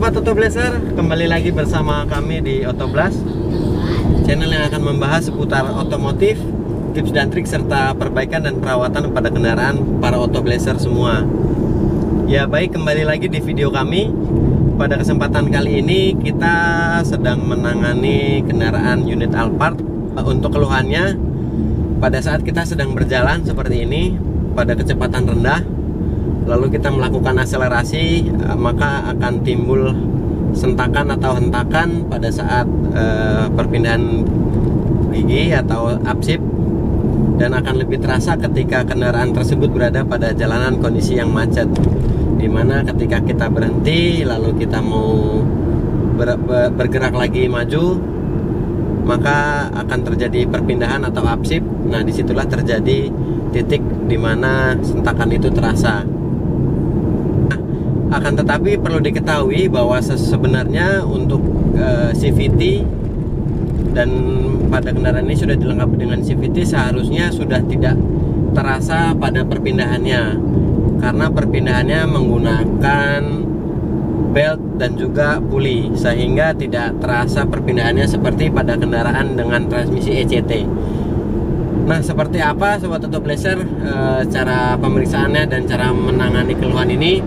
Sobat Autoblazer, kembali lagi bersama kami di Autoblast Channel yang akan membahas seputar otomotif, tips dan trik serta perbaikan dan perawatan pada kendaraan para Autoblazer semua. Ya baik, kembali lagi di video kami. Pada kesempatan kali ini kita sedang menangani kendaraan unit Alphard Untuk keluhannya, pada saat kita sedang berjalan seperti ini Pada kecepatan rendah lalu kita melakukan akselerasi eh, maka akan timbul sentakan atau hentakan pada saat uh, perpindahan gigi atau absip dan akan lebih terasa ketika kendaraan tersebut berada pada jalanan kondisi yang macet. Di mana ketika kita berhenti lalu kita mau ber, ber, bergerak lagi maju maka akan terjadi perpindahan atau absip nah di situlah terjadi titik di mana sentakan itu terasa akan tetapi perlu diketahui bahwa sebenarnya untuk uh, CVT dan pada kendaraan ini sudah dilengkapi dengan CVT seharusnya sudah tidak terasa pada perpindahannya. Karena perpindahannya menggunakan belt dan juga puli sehingga tidak terasa perpindahannya seperti pada kendaraan dengan transmisi ECT Nah seperti apa Sobat Auto Blazer e, cara pemeriksaannya dan cara menangani keluhan ini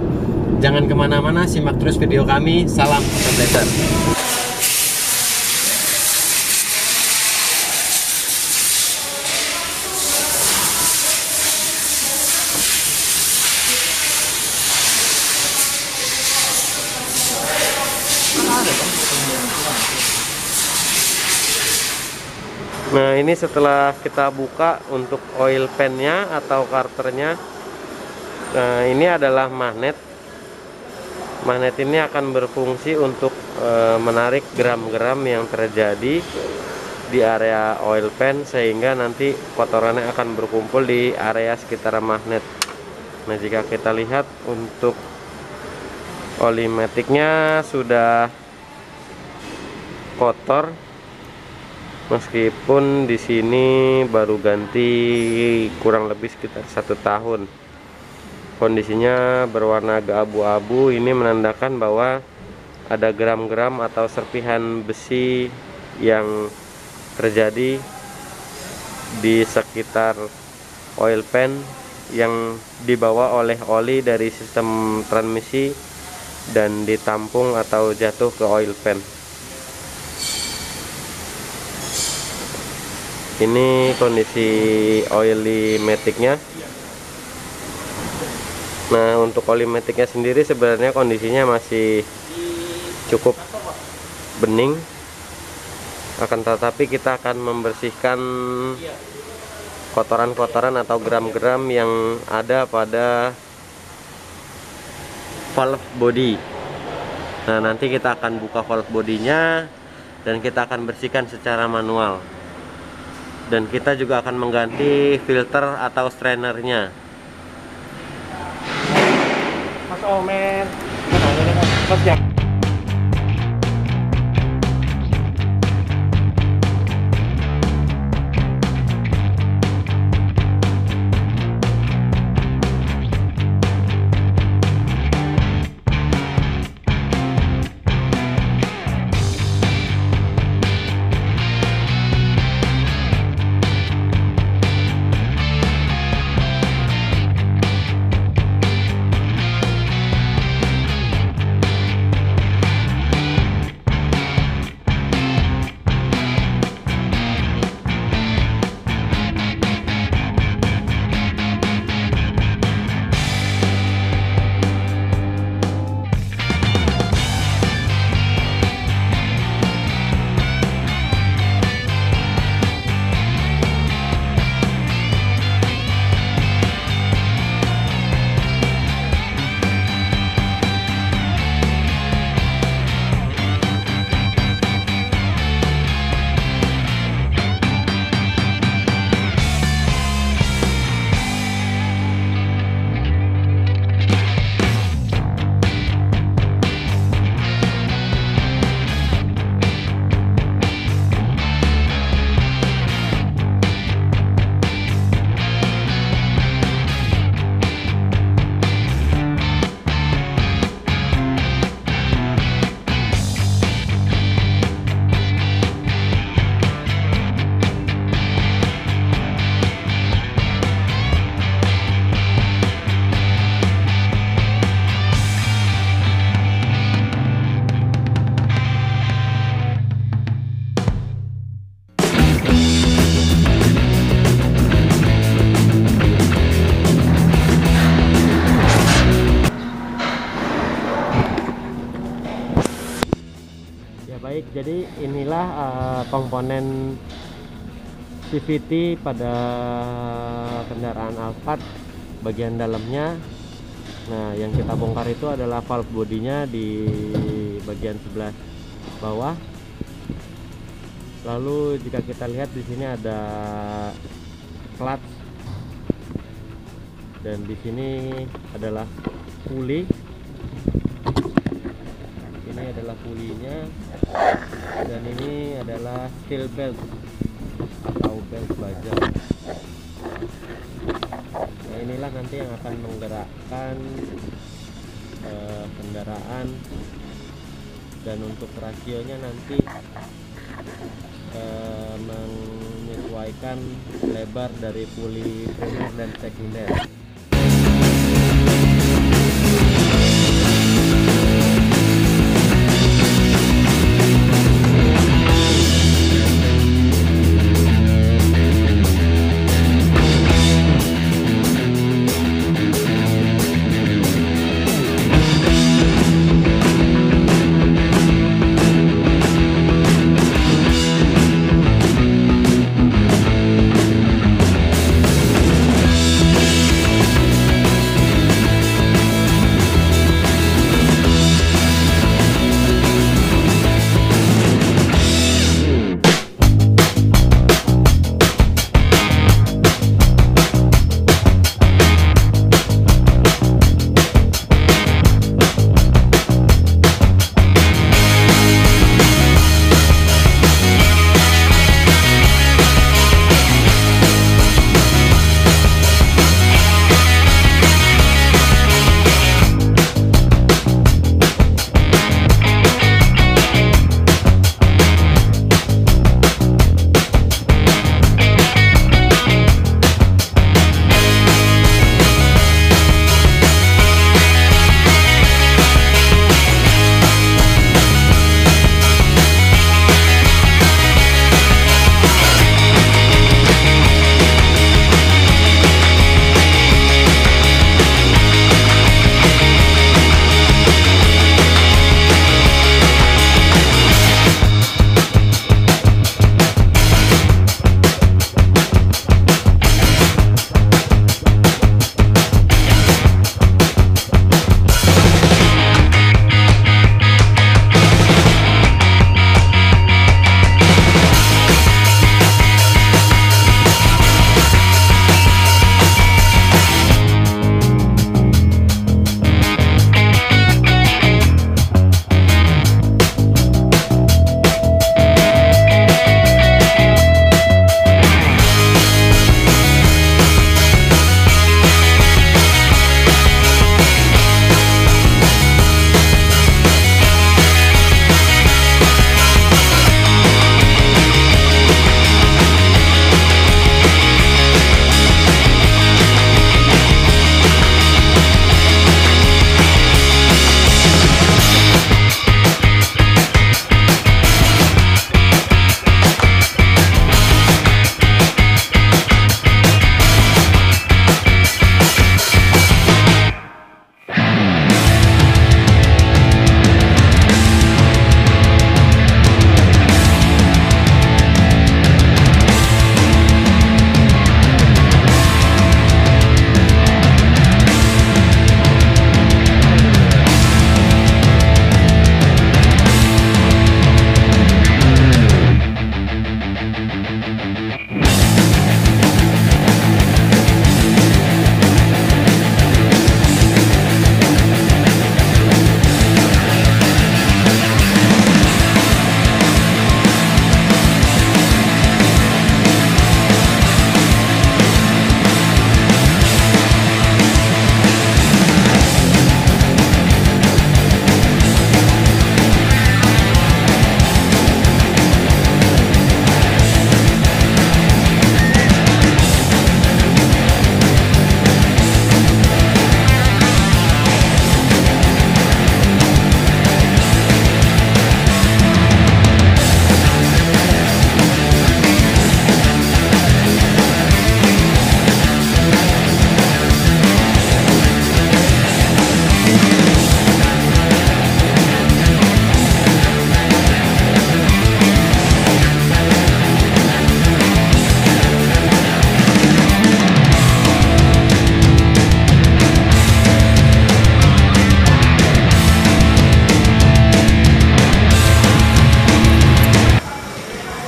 Jangan ke mana-mana, simak terus video kami. Salam Kompleter. Nah ini setelah kita buka untuk oil pennya atau karternya Nah ini adalah magnet magnet ini akan berfungsi untuk e, menarik gram-gram yang terjadi di area oil pan sehingga nanti kotorannya akan berkumpul di area sekitar magnet. Nah jika kita lihat untuk oli metiknya sudah kotor. Meskipun di sini baru ganti kurang lebih sekitar satu tahun kondisinya berwarna agak abu-abu. Ini menandakan bahwa ada gram-gram atau serpihan besi yang terjadi di sekitar oil pan yang dibawa oleh oli dari sistem transmisi dan ditampung atau jatuh ke oil pan. Ini kondisi oily maticnya Nah untuk olimetiknya sendiri sebenarnya kondisinya masih cukup bening. Akan tetapi kita akan membersihkan kotoran-kotoran atau gram-gram yang ada pada valve body. Nah nanti kita akan buka valve bodinya dan kita akan bersihkan secara manual. Dan kita juga akan mengganti filter atau strainernya โอ้แม่มาหน่อลยนะครับรถใหญ่ komponen CVT pada kendaraan Alphard bagian dalamnya. Nah yang kita bongkar itu adalah valve bodinya di bagian sebelah bawah. Lalu jika kita lihat di sini ada clutch. Dan di sini adalah puli adalah pulinya. Dan ini adalah steel belt. Atau belt baja nah inilah nanti yang akan menggerakkan eh, kendaraan. Dan untuk rasionya nanti eh, menyesuaikan lebar dari puli primer dan sekunder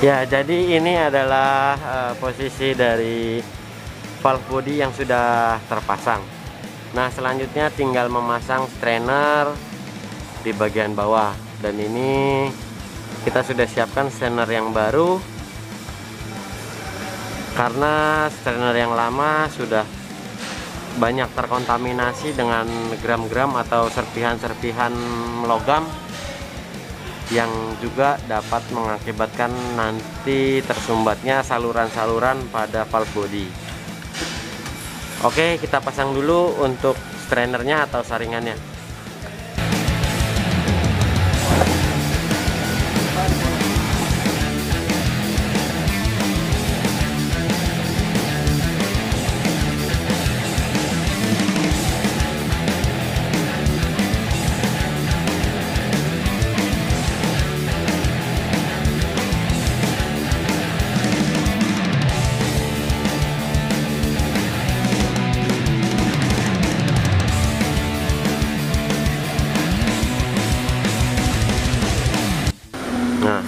Ya, jadi ini adalah uh, posisi dari valve body yang sudah terpasang. Nah, selanjutnya tinggal memasang strainer di bagian bawah. Dan ini kita sudah siapkan strainer yang baru karena strainer yang lama sudah banyak terkontaminasi dengan gram-gram atau serpihan-serpihan logam yang juga dapat mengakibatkan nanti tersumbatnya saluran-saluran pada valve body. Oke kita pasang dulu untuk strainernya atau saringannya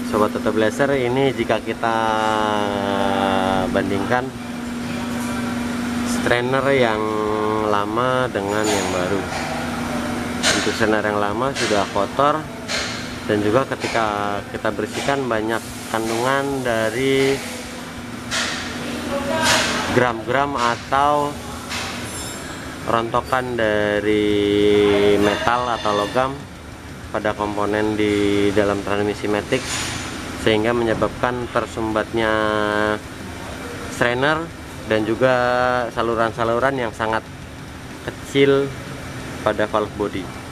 sobat Toto Blazer ini jika kita bandingkan strainer yang lama dengan yang baru. Untuk strainer yang lama sudah kotor dan juga ketika kita bersihkan banyak kandungan dari gram-gram atau rontokan dari metal atau logam pada komponen di dalam transmisi matic sehingga menyebabkan tersumbatnya strainer dan juga saluran-saluran yang sangat kecil pada valve body.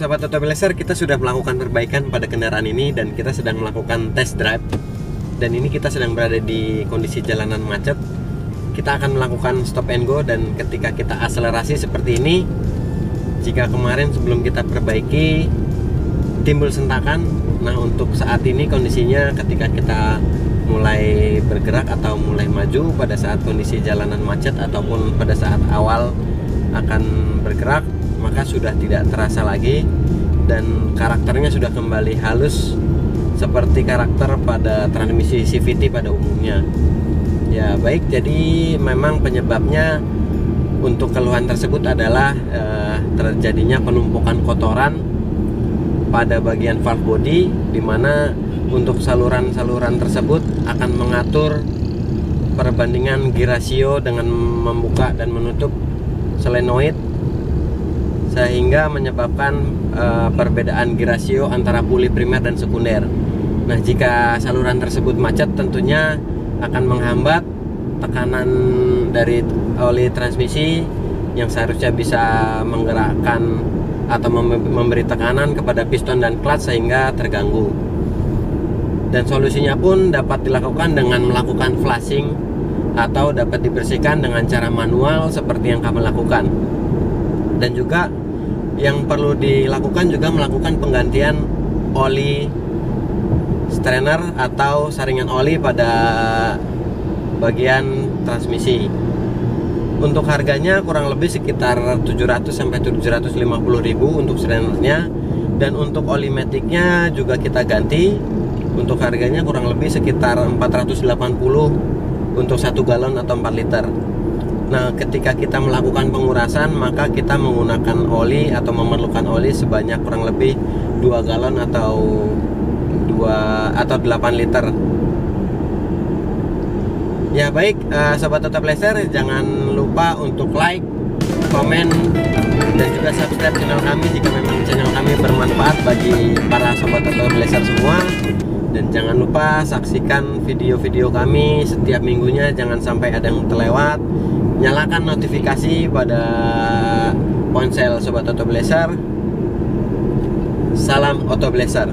Sahabat Autobilaser, kita sudah melakukan perbaikan pada kendaraan ini dan kita sedang melakukan test drive. Dan ini kita sedang berada di kondisi jalanan macet. Kita akan melakukan stop and go dan ketika kita akselerasi seperti ini, jika kemarin sebelum kita perbaiki timbul sentakan, nah untuk saat ini kondisinya ketika kita mulai bergerak atau mulai maju pada saat kondisi jalanan macet ataupun pada saat awal akan bergerak maka sudah tidak terasa lagi dan karakternya sudah kembali halus seperti karakter pada transmisi CVT pada umumnya? Ya baik. Jadi memang penyebabnya untuk keluhan tersebut adalah eh, terjadinya penumpukan kotoran pada bagian valve body di mana untuk saluran-saluran tersebut akan mengatur perbandingan gear ratio dengan membuka dan menutup solenoid sehingga menyebabkan uh, perbedaan gear ratio antara puli primer dan sekunder. Nah, jika saluran tersebut macet tentunya akan menghambat tekanan dari oli transmisi yang seharusnya bisa menggerakkan atau memberi tekanan kepada piston dan clutch sehingga terganggu. Dan solusinya pun dapat dilakukan dengan melakukan flushing atau dapat dibersihkan dengan cara manual seperti yang kami lakukan. Dan juga yang perlu dilakukan juga melakukan penggantian oli strainer atau saringan oli pada bagian transmisi. untuk harganya kurang lebih sekitar 700 sampai 750 ribu untuk strainernya dan untuk oli maticnya juga kita ganti. Untuk harganya kurang lebih sekitar 480 untuk satu galon atau 4 liter nah ketika kita melakukan pengurasan maka kita menggunakan oli atau memerlukan oli sebanyak kurang lebih 2 galon atau 2 atau 8 liter Ya baik, uh, sobat Toto Blazer jangan lupa untuk like, komen, dan juga subscribe channel kami jika memang channel kami bermanfaat bagi para sobat Toto Blazer semua. Dan jangan lupa saksikan video-video kami setiap minggunya, jangan sampai ada yang terlewat. Nyalakan notifikasi pada ponsel sobat Toto Blazer. Salam Auto Blazer.